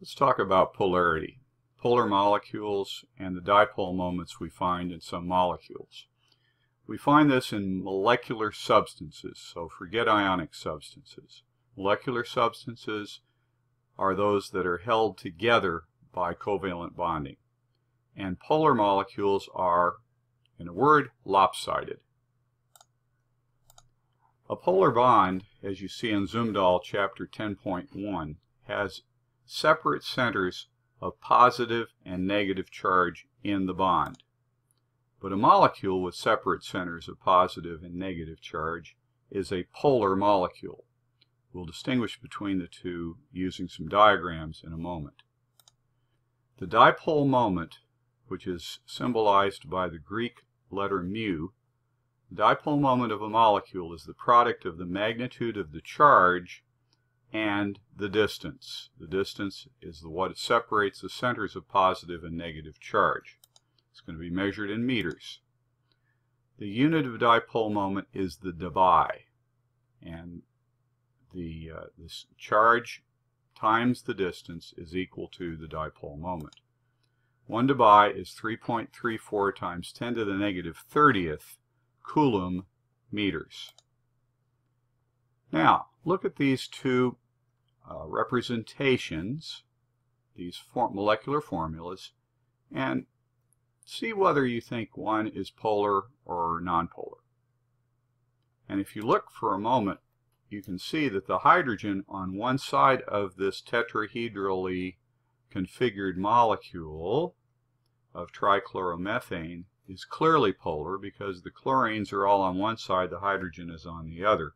Let's talk about polarity, polar molecules, and the dipole moments we find in some molecules. We find this in molecular substances, so forget ionic substances. Molecular substances are those that are held together by covalent bonding. And polar molecules are, in a word, lopsided. A polar bond, as you see in Zumdahl chapter 10.1, has separate centers of positive and negative charge in the bond. But a molecule with separate centers of positive and negative charge is a polar molecule. We'll distinguish between the two using some diagrams in a moment. The dipole moment, which is symbolized by the Greek letter mu, the dipole moment of a molecule is the product of the magnitude of the charge and the distance. The distance is the, what separates the centers of positive and negative charge. It's going to be measured in meters. The unit of dipole moment is the debye, and the uh, this charge times the distance is equal to the dipole moment. 1 debye is 3.34 times 10 to the negative 30th coulomb meters. Now, look at these two uh, representations, these for molecular formulas, and see whether you think one is polar or nonpolar. And if you look for a moment, you can see that the hydrogen on one side of this tetrahedrally configured molecule of trichloromethane is clearly polar because the chlorines are all on one side, the hydrogen is on the other.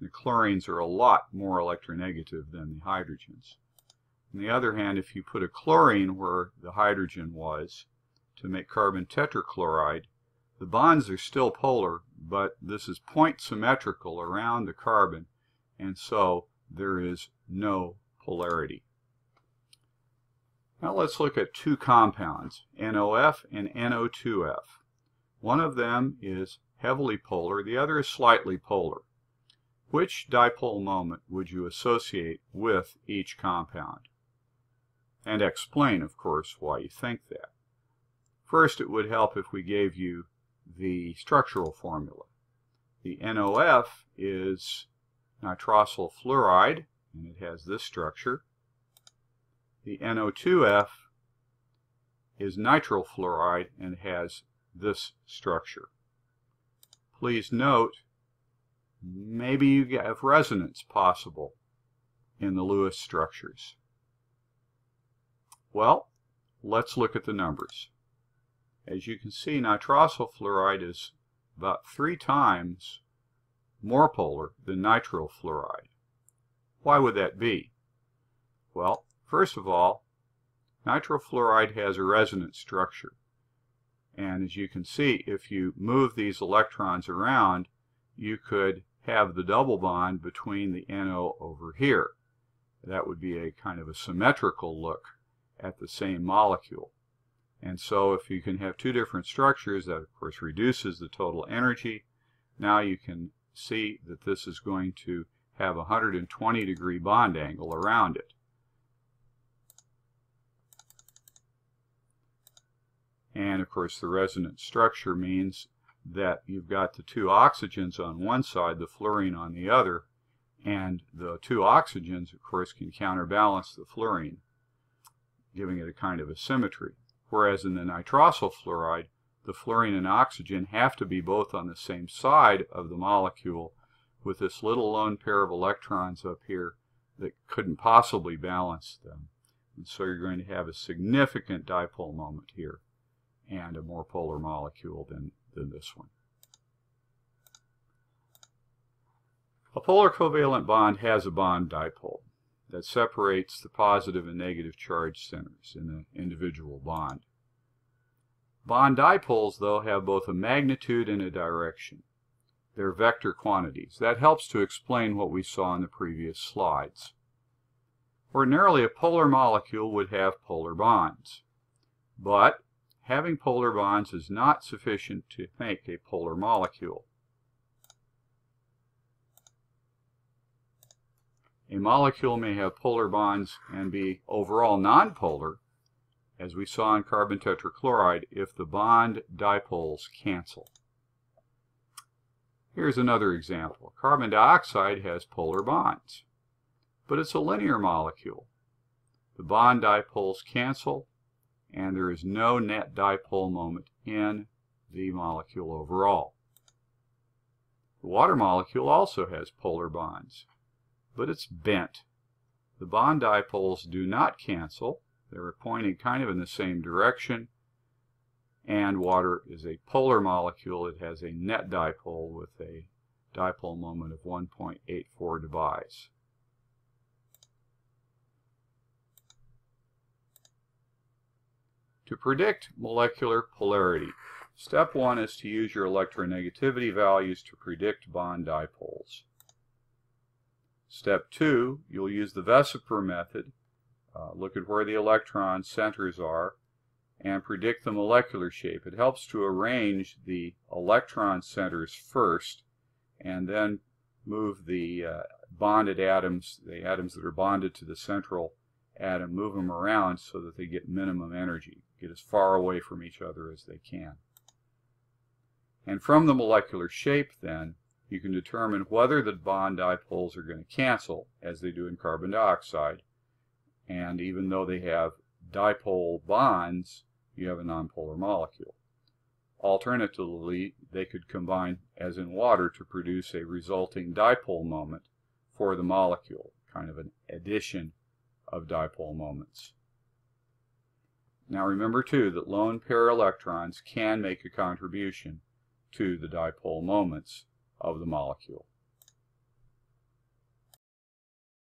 The chlorines are a lot more electronegative than the hydrogens. On the other hand, if you put a chlorine where the hydrogen was to make carbon tetrachloride, the bonds are still polar, but this is point symmetrical around the carbon, and so there is no polarity. Now let's look at two compounds, NOF and NO2F. One of them is heavily polar, the other is slightly polar. Which dipole moment would you associate with each compound? And explain, of course, why you think that. First, it would help if we gave you the structural formula. The NOF is nitrosyl fluoride, and it has this structure. The NO2F is nitryl fluoride and has this structure. Please note maybe you have resonance possible in the Lewis structures. Well, let's look at the numbers. As you can see, nitrosyl fluoride is about three times more polar than nitryl fluoride. Why would that be? Well, first of all, nitryl fluoride has a resonance structure. And as you can see, if you move these electrons around, you could have the double bond between the NO over here. That would be a kind of a symmetrical look at the same molecule. And so if you can have two different structures, that of course reduces the total energy. Now you can see that this is going to have a 120 degree bond angle around it. And of course the resonance structure means that you've got the two oxygens on one side, the fluorine on the other, and the two oxygens, of course, can counterbalance the fluorine, giving it a kind of a symmetry. Whereas in the nitrosyl fluoride, the fluorine and oxygen have to be both on the same side of the molecule with this little lone pair of electrons up here that couldn't possibly balance them. And so you're going to have a significant dipole moment here and a more polar molecule than than this one. A polar covalent bond has a bond dipole that separates the positive and negative charge centers in the individual bond. Bond dipoles, though, have both a magnitude and a direction. They're vector quantities. That helps to explain what we saw in the previous slides. Ordinarily, a polar molecule would have polar bonds. But having polar bonds is not sufficient to make a polar molecule. A molecule may have polar bonds and be overall nonpolar, as we saw in carbon tetrachloride, if the bond dipoles cancel. Here's another example. Carbon dioxide has polar bonds, but it's a linear molecule. The bond dipoles cancel, and there is no net dipole moment in the molecule overall. The water molecule also has polar bonds, but it's bent. The bond dipoles do not cancel. They're pointing kind of in the same direction. And water is a polar molecule. It has a net dipole with a dipole moment of 1.84 Debye. To predict molecular polarity, step one is to use your electronegativity values to predict bond dipoles. Step two, you'll use the VSEPR method. Uh, look at where the electron centers are and predict the molecular shape. It helps to arrange the electron centers first and then move the uh, bonded atoms, the atoms that are bonded to the central atom, move them around so that they get minimum energy, get as far away from each other as they can. And from the molecular shape then, you can determine whether the bond dipoles are going to cancel, as they do in carbon dioxide. And even though they have dipole bonds, you have a nonpolar molecule. Alternatively, they could combine, as in water, to produce a resulting dipole moment for the molecule, kind of an addition of dipole moments. Now remember too that lone pair electrons can make a contribution to the dipole moments of the molecule.